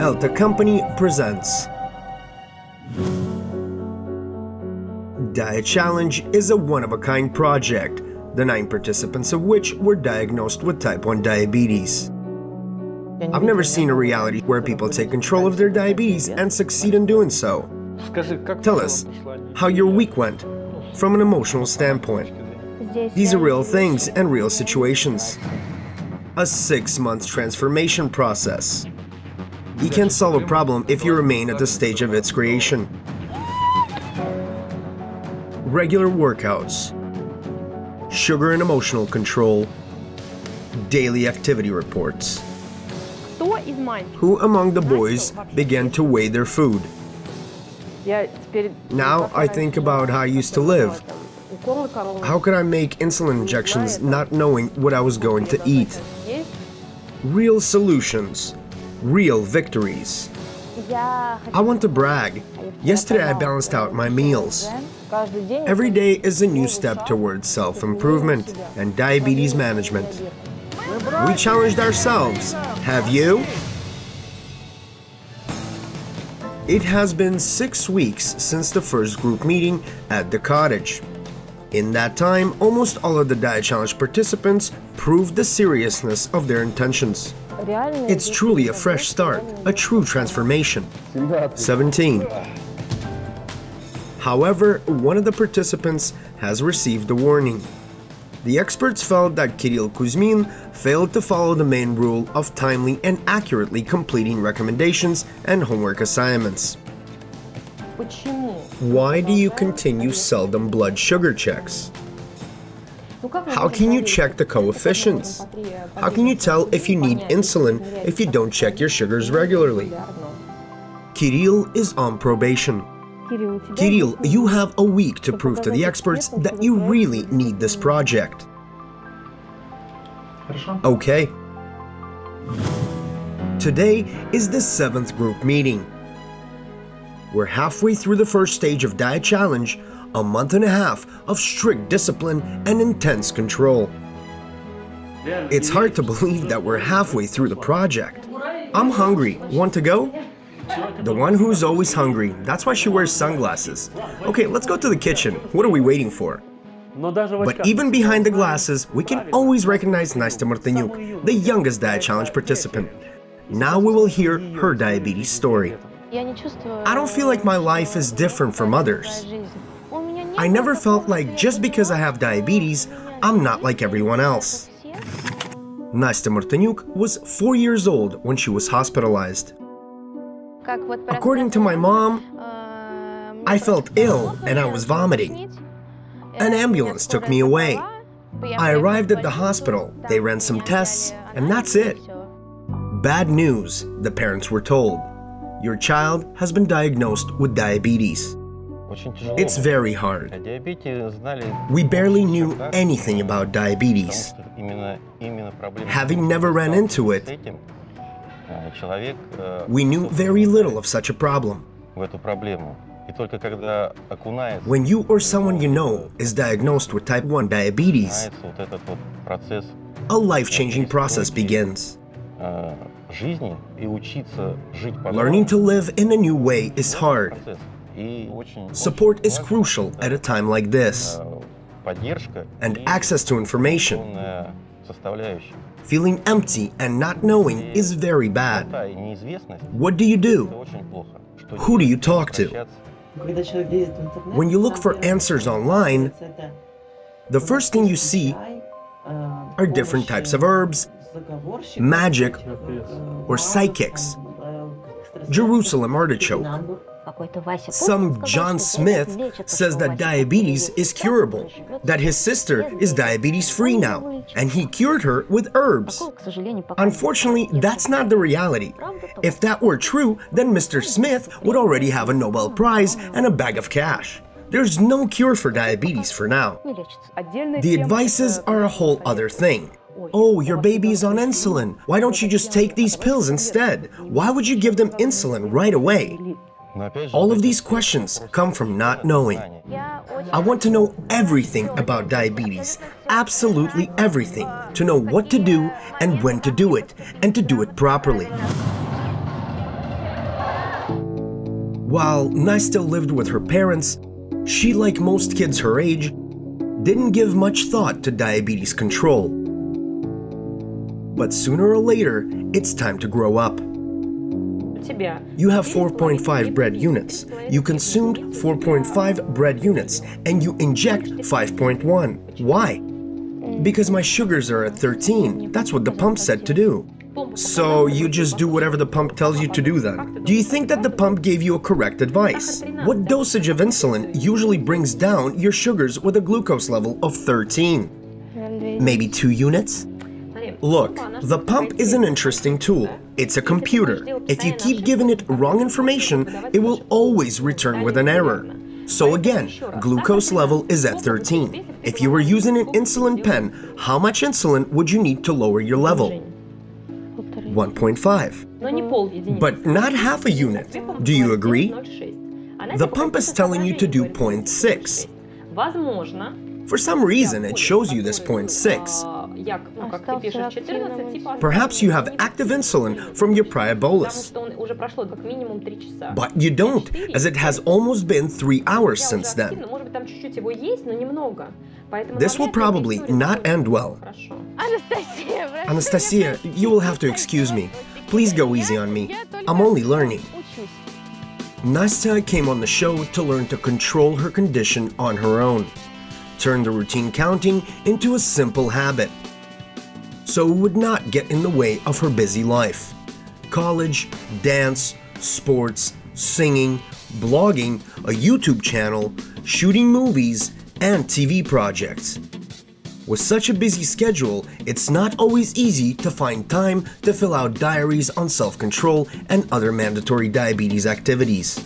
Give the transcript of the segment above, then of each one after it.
Elta Company presents DiaChallenge is a one-of-a-kind project, the nine participants of which were diagnosed with type 1 diabetes. I've never seen a reality where people take control of their diabetes and succeed in doing so. Tell us how your week went from an emotional standpoint. These are real things and real situations. A six-month transformation process. You can't solve a problem if you remain at the stage of its creation. Regular workouts, sugar and emotional control, daily activity reports. Who among the boys began to weigh their food? Now I think about how I used to live. How could I make insulin injections not knowing what I was going to eat? Real solutions real victories. I want to brag. Yesterday I balanced out my meals. Every day is a new step towards self-improvement and diabetes management. We challenged ourselves. Have you? It has been six weeks since the first group meeting at the cottage. In that time, almost all of the DiaChallenge participants proved the seriousness of their intentions. It's truly a fresh start, a true transformation. 17. However, one of the participants has received a warning. The experts felt that Kirill Kuzmin failed to follow the main rule of timely and accurately completing recommendations and homework assignments. Why do you continue seldom blood sugar checks? How can you check the coefficients? How can you tell if you need insulin if you don't check your sugars regularly? Kirill is on probation. Kirill, you have a week to prove to the experts that you really need this project. Okay. Today is the seventh group meeting. We're halfway through the first stage of DiaChallenge, a month and a half of strict discipline and intense control. It's hard to believe that we're halfway through the project. I'm hungry. Want to go? The one who's always hungry. That's why she wears sunglasses. Okay, let's go to the kitchen. What are we waiting for? But even behind the glasses, we can always recognize Nastya Martinyuk, the youngest DiaChallenge participant. Now we will hear her diabetes story. I don't feel like my life is different from others. I never felt like just because I have diabetes, I'm not like everyone else. Nastya Martanyuk was four years old when she was hospitalized. Как вот According to my mom, Эм, I felt ill and I was vomiting. An ambulance took me away. I arrived at the hospital, they ran some tests, and that's it. Bad news, the parents were told. Your child has been diagnosed with diabetes. It's very hard. We barely knew anything about diabetes. Having never ran into it, we knew very little of such a problem. When you or someone you know is diagnosed with type 1 diabetes, a life-changing process begins. Learning to live in a new way is hard. Support is crucial at a time like this, and access to information. Feeling empty and not knowing is very bad. What do you do? Who do you talk to? When you look for answers online, the first thing you see are different types of herbs, magic, or psychics, Jerusalem artichoke, some John Smith says that diabetes is curable, that his sister is diabetes free now, and he cured her with herbs. Unfortunately, that's not the reality. If that were true, then Mr. Smith would already have a Nobel Prize and a bag of cash. There's no cure for diabetes for now. The advices are a whole other thing. Oh, your baby is on insulin. Why don't you just take these pills instead? Why would you give them insulin right away? All of these questions come from not knowing. I want to know everything about diabetes, absolutely everything, to know what to do and when to do it, and to do it properly. While Nastya lived with her parents, she, like most kids her age, didn't give much thought to diabetes control. But sooner or later, it's time to grow up. You have 4.5 bread units. You consumed 4.5 bread units and you inject 5.1. Why? Because my sugars are at 13. That's what the pump said to do. So you just do whatever the pump tells you to do then. Do you think that the pump gave you a correct advice? What dosage of insulin usually brings down your sugars with a glucose level of 13? Maybe 2 units? Look, the pump is an interesting tool. It's a computer. If you keep giving it wrong information, it will always return with an error. So again, glucose level is at 13. If you were using an insulin pen, how much insulin would you need to lower your level? 1.5. But not half a unit. Do you agree? The pump is telling you to do 0.6. For some reason, it shows you this 0.6. Perhaps you have active insulin from your prior bolus. But you don't, as it has almost been three hours since then. This will probably not end well. Anastasia, you will have to excuse me. Please go easy on me. I'm only learning. Nastya came on the show to learn to control her condition on her own. Turn the routine counting into a simple habit so it would not get in the way of her busy life. College, dance, sports, singing, blogging, a YouTube channel, shooting movies, and TV projects. With such a busy schedule, it's not always easy to find time to fill out diaries on self control and other mandatory diabetes activities.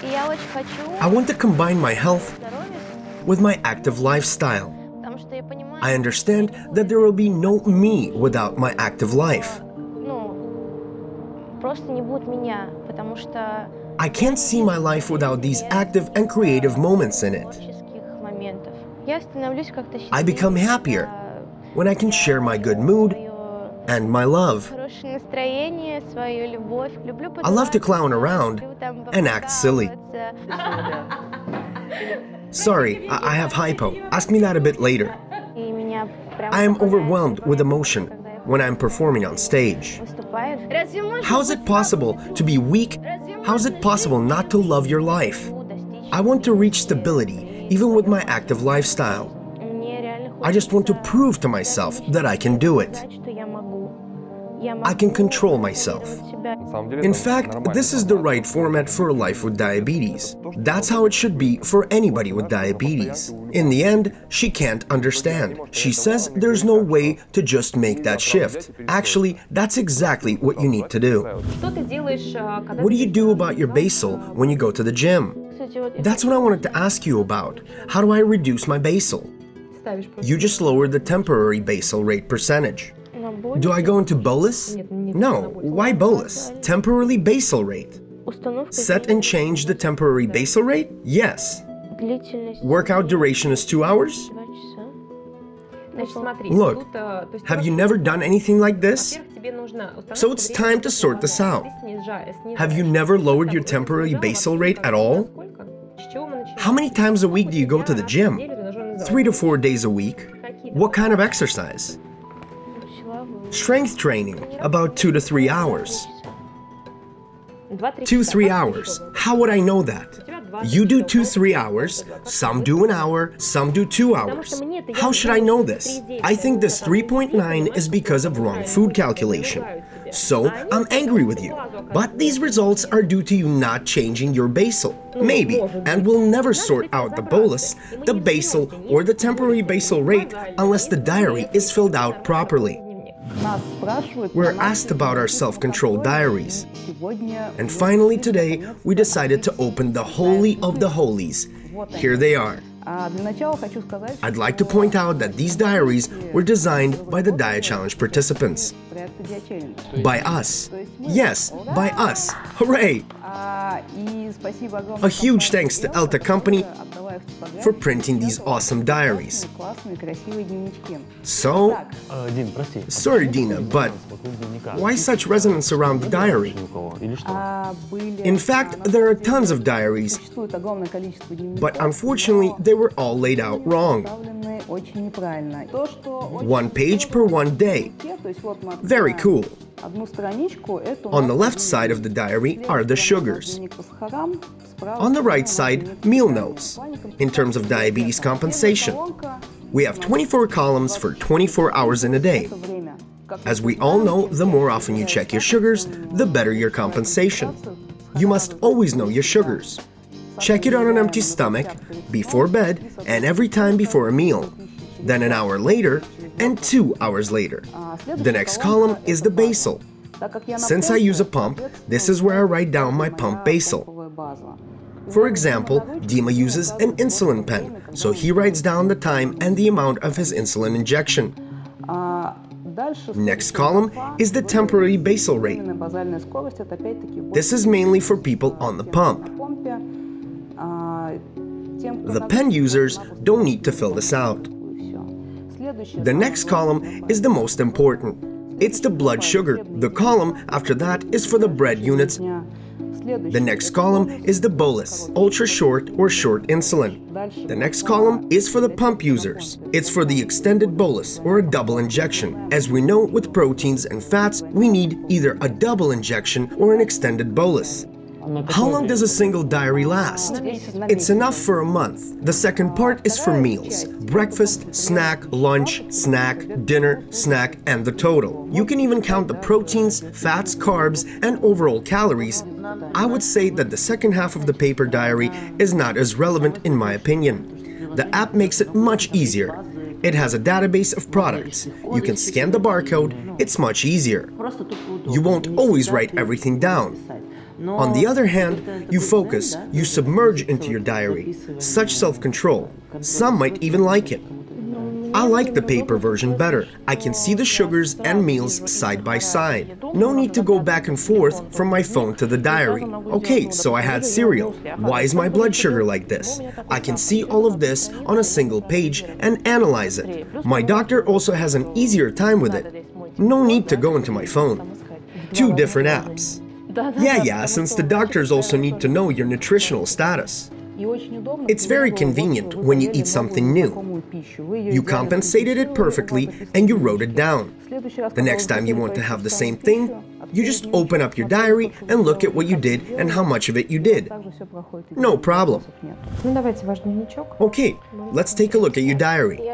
I want to combine my health with my active lifestyle. I understand that there will be no me without my active life. I can't see my life without these active and creative moments in it. I become happier when I can share my good mood and my love. I love to clown around and act silly. Sorry, I, I have hypo. Ask me that a bit later. I am overwhelmed with emotion when I'm performing on stage. How is it possible to be weak? How is it possible not to love your life? I want to reach stability even with my active lifestyle. I just want to prove to myself that I can do it. I can control myself. In fact, this is the right format for a life with diabetes. That's how it should be for anybody with diabetes. In the end, she can't understand. She says there's no way to just make that shift. Actually, that's exactly what you need to do. What do you do about your basal when you go to the gym? That's what I wanted to ask you about. How do I reduce my basal? You just lower the temporary basal rate percentage. Do I go into bolus? No. Why bolus? Temporarily basal rate. Set and change the temporary basal rate? Yes. Workout duration is two hours? Look, have you never done anything like this? So it's time to sort this out. Have you never lowered your temporary basal rate at all? How many times a week do you go to the gym? Three to four days a week. What kind of exercise? Strength training, about two to three hours. Two, three hours. How would I know that? You do two, three hours, some do an hour, some do two hours. How should I know this? I think this 3.9 is because of wrong food calculation. So, I'm angry with you. But these results are due to you not changing your basal. Maybe, and we'll never sort out the bolus, the basal, or the temporary basal rate unless the diary is filled out properly. We're asked about our self control diaries. And finally, today, we decided to open the Holy of the Holies. Here they are. I'd like to point out that these diaries were designed by the DiaChallenge participants. By us. Yes, by us. Hooray! A huge thanks to Elta Company for printing these awesome diaries. So, sorry Dina, but why such resonance around the diary? In fact, there are tons of diaries, but unfortunately they were all laid out wrong. One page per one day. Very cool. On the left side of the diary are the sugars. On the right side, meal notes, in terms of diabetes compensation. We have 24 columns for 24 hours in a day. As we all know, the more often you check your sugars, the better your compensation. You must always know your sugars. Check it on an empty stomach, before bed, and every time before a meal. Then an hour later, and two hours later. The next column is the basal. Since I use a pump, this is where I write down my pump basal. For example, Dima uses an insulin pen, so he writes down the time and the amount of his insulin injection. Next column is the temporary basal rate. This is mainly for people on the pump. The pen users don't need to fill this out. The next column is the most important. It's the blood sugar. The column after that is for the bread units. The next column is the bolus, ultra-short or short insulin. The next column is for the pump users. It's for the extended bolus or a double injection. As we know, with proteins and fats, we need either a double injection or an extended bolus. How long does a single diary last? It's enough for a month. The second part is for meals. Breakfast, snack, lunch, snack, dinner, snack, and the total. You can even count the proteins, fats, carbs, and overall calories. I would say that the second half of the paper diary is not as relevant in my opinion. The app makes it much easier. It has a database of products. You can scan the barcode, it's much easier. You won't always write everything down. On the other hand, you focus, you submerge into your diary. Such self-control. Some might even like it. I like the paper version better. I can see the sugars and meals side by side. No need to go back and forth from my phone to the diary. Okay, so I had cereal. Why is my blood sugar like this? I can see all of this on a single page and analyze it. My doctor also has an easier time with it. No need to go into my phone. Two different apps. Yeah, yeah, since the doctors also need to know your nutritional status. It's very convenient when you eat something new. You compensated it perfectly and you wrote it down. The next time you want to have the same thing, you just open up your diary and look at what you did and how much of it you did. No problem. Okay, let's take a look at your diary.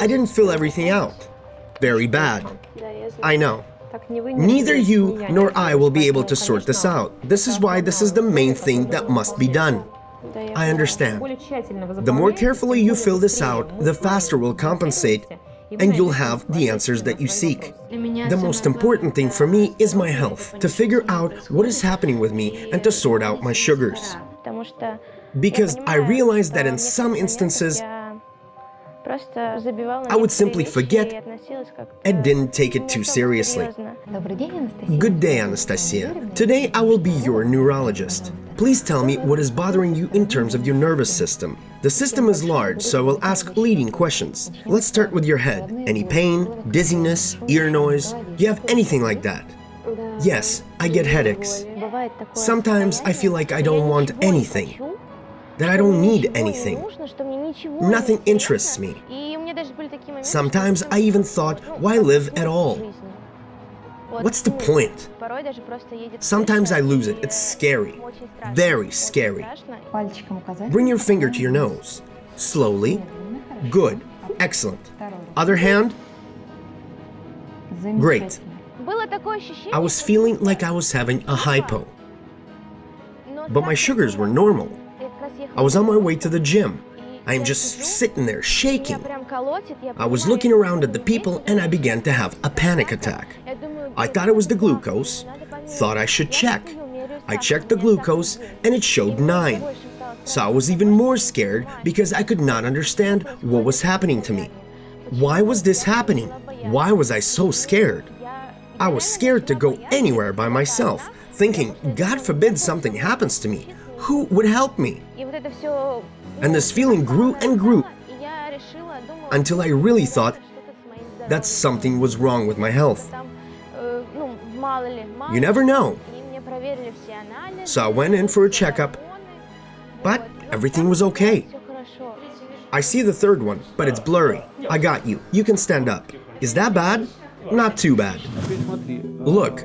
I didn't fill everything out. Very bad. I know. Neither you nor I will be able to sort this out. This is why this is the main thing that must be done. I understand. The more carefully you fill this out, the faster we'll compensate and you'll have the answers that you seek. The most important thing for me is my health, to figure out what is happening with me and to sort out my sugars. Because I realize that in some instances, I would simply forget and didn't take it too seriously. Good day, Anastasia. Today I will be your neurologist. Please tell me what is bothering you in terms of your nervous system. The system is large, so I will ask leading questions. Let's start with your head. Any pain, dizziness, ear noise? You have anything like that? Yes, I get headaches. Sometimes I feel like I don't want anything that I don't need anything. Nothing interests me. Sometimes I even thought, why live at all? What's the point? Sometimes I lose it. It's scary. Very scary. Bring your finger to your nose. Slowly. Good. Excellent. Other hand. Great. I was feeling like I was having a hypo. But my sugars were normal. I was on my way to the gym. I am just sitting there shaking. I was looking around at the people and I began to have a panic attack. I thought it was the glucose, thought I should check. I checked the glucose and it showed 9. So I was even more scared because I could not understand what was happening to me. Why was this happening? Why was I so scared? I was scared to go anywhere by myself, thinking, God forbid something happens to me. Who would help me? And this feeling grew and grew until I really thought that something was wrong with my health. You never know. So I went in for a checkup, but everything was okay. I see the third one, but it's blurry. I got you. You can stand up. Is that bad? Not too bad. Look,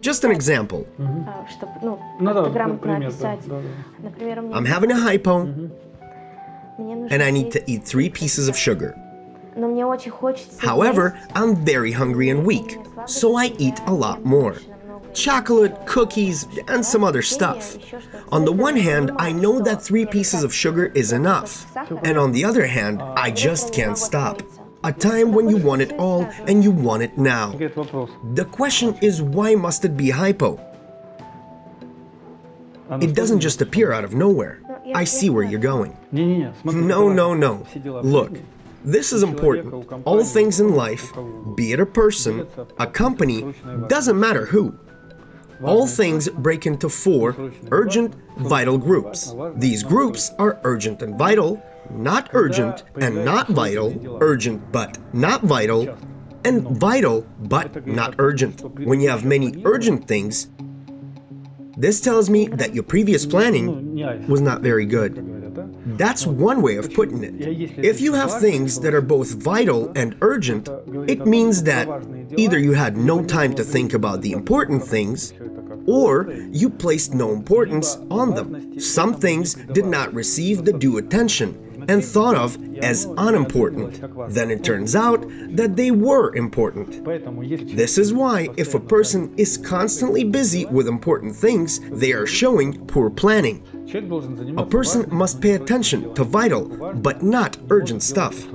учиться управлять собой. Вот, Just an example. чтобы, ну, Ну как-то да, грамотно пример, да, описать. да, да. Например, у меня I'm having a hypo мне нужно and I need to съесть- eat three pieces of sugar. Но мне очень хочется However, есть. I'm very hungry and weak, so I eat a lot more. Chocolate, cookies, and some other stuff. On the one hand, I know that three pieces of sugar is enough. And on the other hand, I just can't stop. A time when you want it all and you want it now. The question is why must it be hypo? It doesn't just appear out of nowhere. I see where you're going. No, no, no. Look, this is important. All things in life, be it a person, a company, doesn't matter who. All things break into four urgent, vital groups. These groups are urgent and vital, not urgent and not vital, urgent but not vital, and vital but not urgent. When you have many urgent things, this tells me that your previous planning was not very good. That's one way of putting it. If you have things that are both vital and urgent, it means that either you had no time to think about the important things, or you placed no importance on them. Some things did not receive the due attention, and thought of as unimportant. Then it turns out that they were important. This is why, if a person is constantly busy with important things, they are showing poor planning. A person must pay attention to vital, but not urgent stuff,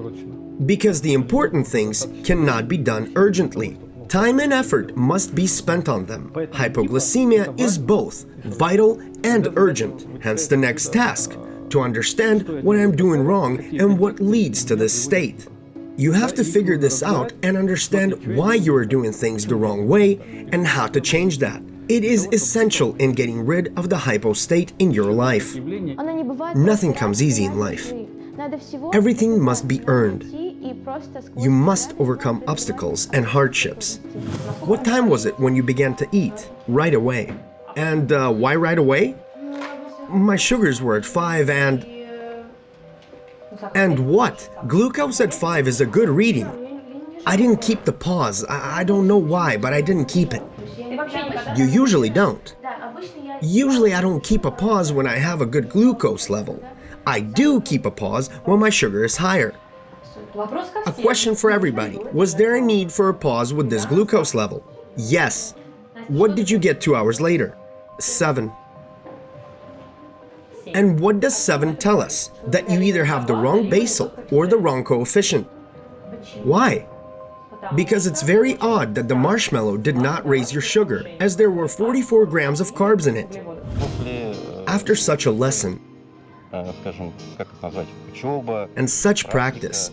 because the important things cannot be done urgently. Time and effort must be spent on them. Hypoglycemia is both vital and urgent, hence the next task, to understand what I'm doing wrong and what leads to this state. You have to figure this out and understand why you are doing things the wrong way and how to change that. It is essential in getting rid of the hypo state in your life. Nothing comes easy in life. Everything must be earned. You must overcome obstacles and hardships. What time was it when you began to eat? Right away. And uh, why right away? My sugars were at 5 and. And what? Glucose at 5 is a good reading. I didn't keep the pause. I, I don't know why, but I didn't keep it. You usually don't. Usually I don't keep a pause when I have a good glucose level. I do keep a pause when my sugar is higher. A question for everybody. Was there a need for a pause with this glucose level? Yes. What did you get two hours later? Seven. And what does 7 tell us? That you either have the wrong basal or the wrong coefficient. Why? Because it's very odd that the marshmallow did not raise your sugar, as there were 44 grams of carbs in it. After such a lesson, and such practice,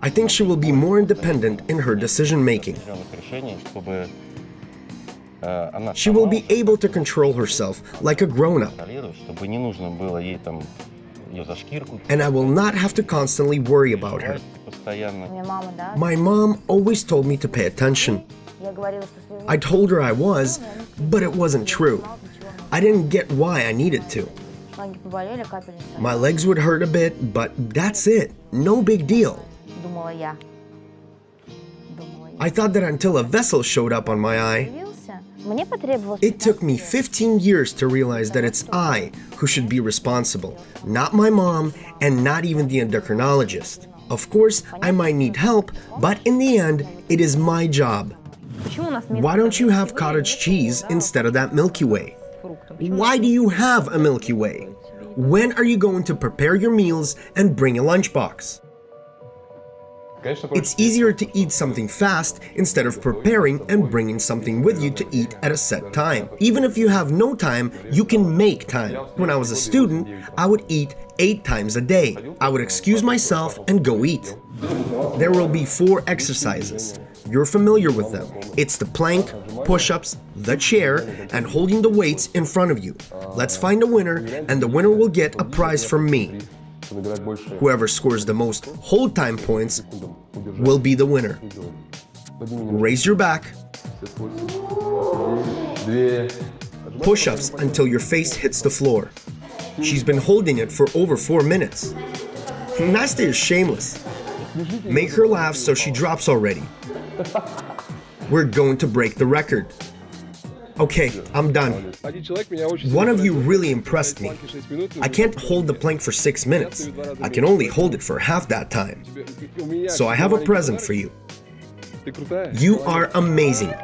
I think she will be more independent in her decision making. She will be able to control herself like a grown-up. And I will not have to constantly worry about her. My mom always told me to pay attention. I told her I was, but it wasn't true. I didn't get why I needed to. My legs would hurt a bit, but that's it. No big deal. I thought that until a vessel showed up on my eye. It took me 15 years to realize that it's I who should be responsible, not my mom and not even the endocrinologist. Of course, I might need help, but in the end, it is my job. Why don't you have cottage cheese instead of that Milky Way? Why do you have a Milky Way? When are you going to prepare your meals and bring a lunchbox? It's easier to eat something fast instead of preparing and bringing something with you to eat at a set time. Even if you have no time, you can make time. When I was a student, I would eat eight times a day. I would excuse myself and go eat. There will be four exercises. You're familiar with them. It's the plank, push ups, the chair, and holding the weights in front of you. Let's find a winner, and the winner will get a prize from me. Whoever scores the most hold time points will be the winner. Raise your back, push ups until your face hits the floor. She's been holding it for over four minutes. Nastya is shameless. Make her laugh so she drops already. We're going to break the record. Okay, I'm done. One of you really impressed me. I can't hold the plank for six minutes. I can only hold it for half that time. So I have a present for you. You are amazing.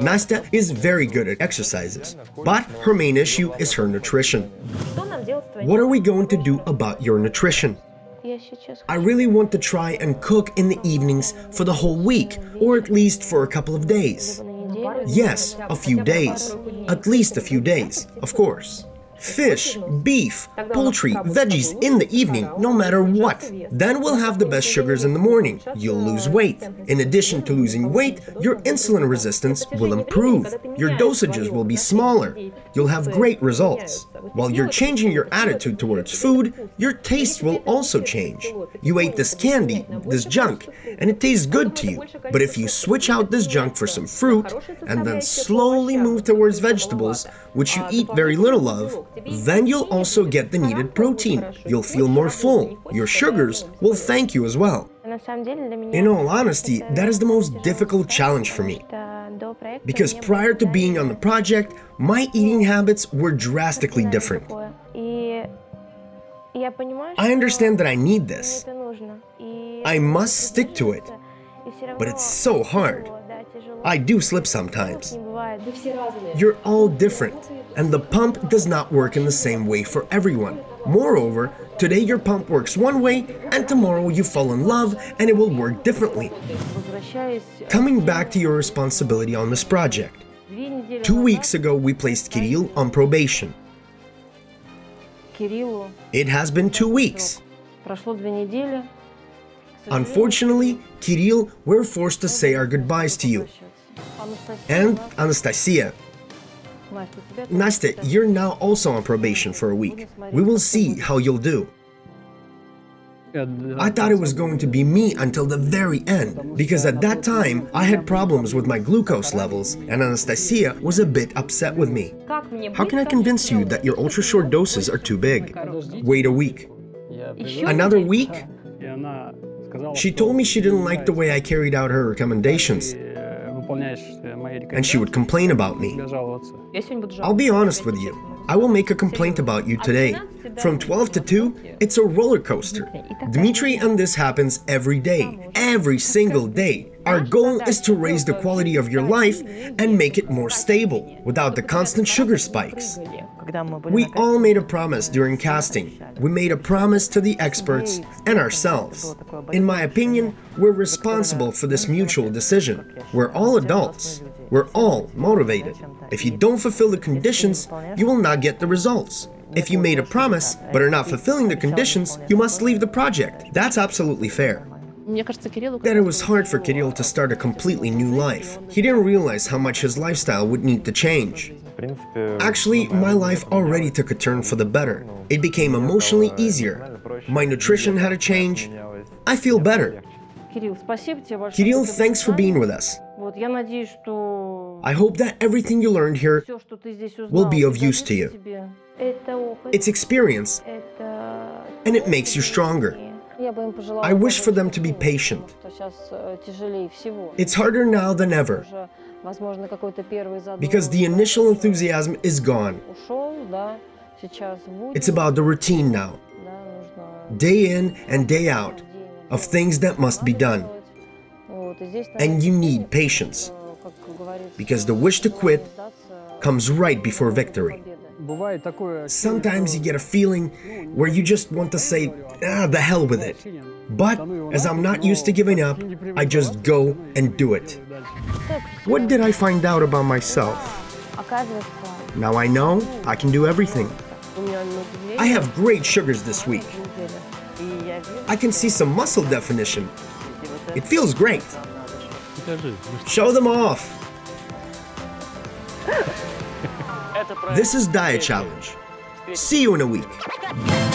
Nastya is very good at exercises, but her main issue is her nutrition. What are we going to do about your nutrition? I really want to try and cook in the evenings for the whole week, or at least for a couple of days. Yes, a few days. At least a few days, of course. Fish, beef, poultry, veggies in the evening, no matter what. Then we'll have the best sugars in the morning. You'll lose weight. In addition to losing weight, your insulin resistance will improve. Your dosages will be smaller. You'll have great results. While you're changing your attitude towards food, your taste will also change. You ate this candy, this junk, and it tastes good to you. But if you switch out this junk for some fruit and then slowly move towards vegetables, which you eat very little of, then you'll also get the needed protein. You'll feel more full. Your sugars will thank you as well. In all honesty, that is the most difficult challenge for me. Because prior to being on the project, my eating habits were drastically different. I understand that I need this. I must stick to it. But it's so hard. I do slip sometimes. You're all different, and the pump does not work in the same way for everyone. Moreover, today your pump works one way, and tomorrow you fall in love and it will work differently. Coming back to your responsibility on this project. Two weeks ago, we placed Kirill on probation. It has been two weeks. Unfortunately, Kirill, we're forced to say our goodbyes to you. And Anastasia. Nastya, you're now also on probation for a week. We will see how you'll do. I thought it was going to be me until the very end, because at that time I had problems with my glucose levels and Anastasia was a bit upset with me. How can I convince you that your ultra short doses are too big? Wait a week. Another week? She told me she didn't like the way I carried out her recommendations. And she would complain about me. I'll be honest with you. I will make a complaint about you today. From 12 to 2, it's a roller coaster. Dmitry and this happens every day, every single day. Our goal is to raise the quality of your life and make it more stable, without the constant sugar spikes. We all made a promise during casting. We made a promise to the experts and ourselves. In my opinion, we're responsible for this mutual decision. We're all adults. We're all motivated. If you don't fulfill the conditions, you will not get the results. If you made a promise, but are not fulfilling the conditions, you must leave the project. That's absolutely fair. That it was hard for Kirill to start a completely new life. He didn't realize how much his lifestyle would need to change. Actually, my life already took a turn for the better. It became emotionally easier. My nutrition had a change. I feel better. Kirill, thanks for being with us. I hope that everything you learned here will be of use to you its experience, and it makes you stronger. I wish for them to be patient. It's harder now than ever. because the initial enthusiasm is gone. It's about the routine now, day in and day out, of things that must be done. And you need patience. because the wish to quit comes right before victory. Sometimes you get a feeling where you just want to say, ah, the hell with it. But as I'm not used to giving up, I just go and do it. What did I find out about myself? Now I know I can do everything. I have great sugars this week. I can see some muscle definition. It feels great. Show them off. This is DiaChallenge. See you in a week.